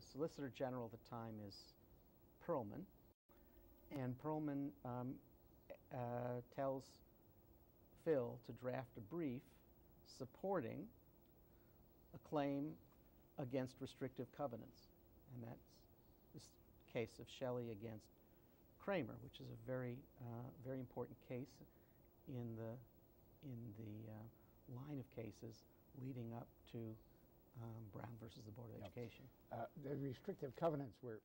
Solicitor General at the time is Perlman, and Perlman um, uh, tells Phil to draft a brief supporting a claim against restrictive covenants, and that's this case of Shelley against Kraemer, which is a very, uh, very important case in the in the uh, line of cases leading up to um, Brown versus the Board of Yep. Education. Uh, the restrictive covenants were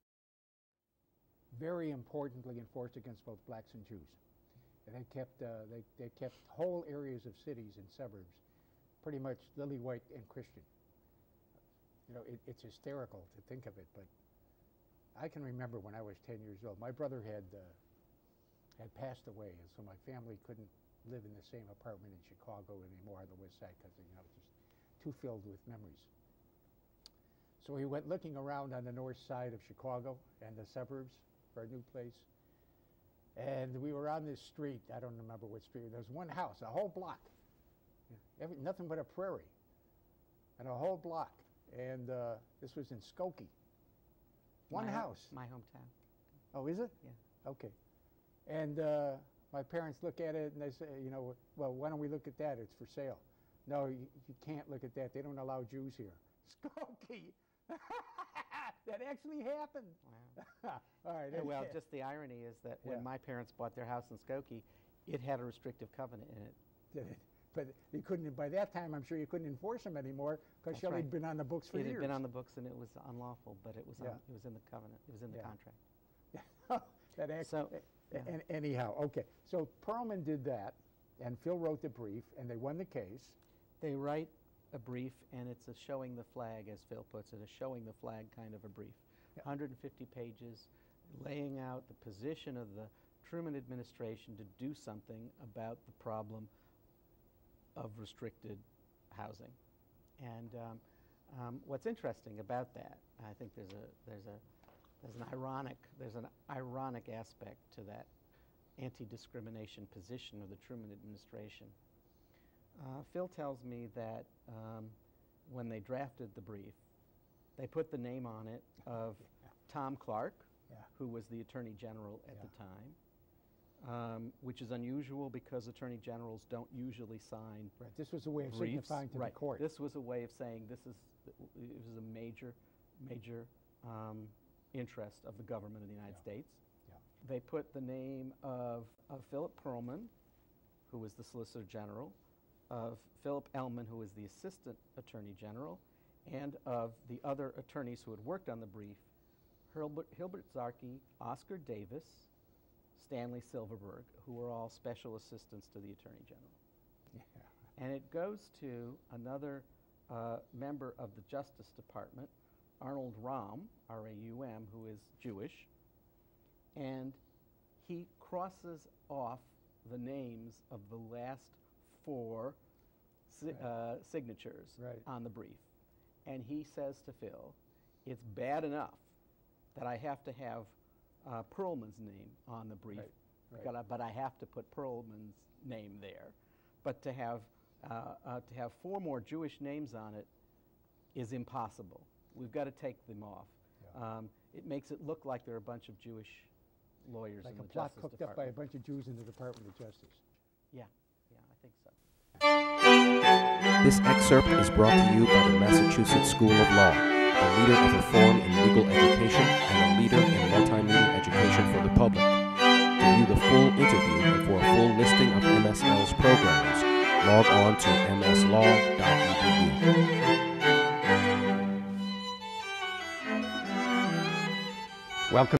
very importantly enforced against both blacks and Jews. And they kept, uh, they, they kept whole areas of cities and suburbs pretty much lily white and Christian. You know, it, it's hysterical to think of it, but I can remember when I was 10 years old. My brother had, uh, had passed away, and so my family couldn't live in the same apartment in Chicago anymore on the west side because, you know, it was just too filled with memories. So we went looking around on the north side of Chicago and the suburbs for a new place. And we were on this street. I don't remember what street. There was one house, a whole block. Every, nothing but a prairie. And a whole block. And uh, this was in Skokie. One My- house. My hometown. Oh, is it? Yeah. Okay. And uh, my parents look at it and they say, you know, well, why don't we look at that? It's for sale. No, you, you can't look at that. They don't allow Jews here. Skokie. that actually happened. Wow. All right. Yeah, well, just the irony is that when Yeah. my parents bought their house in Skokie, it had a restrictive covenant in it. Did it. But you couldn't, by that time, I'm sure you couldn't enforce them anymore because Shelley right. had been on the books for it years. had been on the books and it was unlawful, but it was on, Yeah. it was in the covenant. It was in the Yeah. contract. that act, So, a- yeah. an- anyhow, okay. So Perlman did that, and Phil wrote the brief, and they won the case. They write a brief, and it's a showing the flag, as Phil puts it, a showing the flag kind of a brief. Yeah. 150 pages, laying out the position of the Truman administration to do something about the problem of restricted housing. And um, um, what's interesting about that, I think there's a there's a there's an ironic there's an ironic aspect to that anti-discrimination position of the Truman administration. Uh, Phil tells me that um, when they drafted the brief, they put the name on it of Tom Clark, Yeah. who was the Attorney General at Yeah. the time, um, which is unusual because Attorney Generals don't usually sign Right. This was a way of briefs. signifying to right. the court. This was a way of saying this is it was a major, major um, interest of the government of the United Yeah. States. Yeah. They put the name of, of Philip Perlman, who was the Solicitor General, of Philip Elman, who was the Assistant Attorney General, and of the other attorneys who had worked on the brief, Hilbert, Hilbert Zarky, Oscar Davis, Stanley Silverberg, who were all special assistants to the Attorney General. Yeah. And it goes to another uh, member of the Justice Department, Arnold Raum, R-A-U-M, who is Jewish, and he crosses off the names of the last four si- Right. uh, signatures Right. on the brief. And he says to Phil, it's bad enough that I have to have uh, Perlman's name on the brief, Right, I- but I have to put Perlman's name there. But to have, uh, uh, to have four more Jewish names on it is impossible. We've got to take them off. Yeah. Um, it makes it look like there are a bunch of Jewish lawyers Like in a plot Justice cooked up by a bunch of Jews in the Department of Justice. Yeah, This excerpt is brought to you by the Massachusetts School of Law, a leader of reform in legal education and a leader in multimedia education for the public. To view the full interview and for a full listing of MSL's programs, log on to mslaw.edu. Welcome.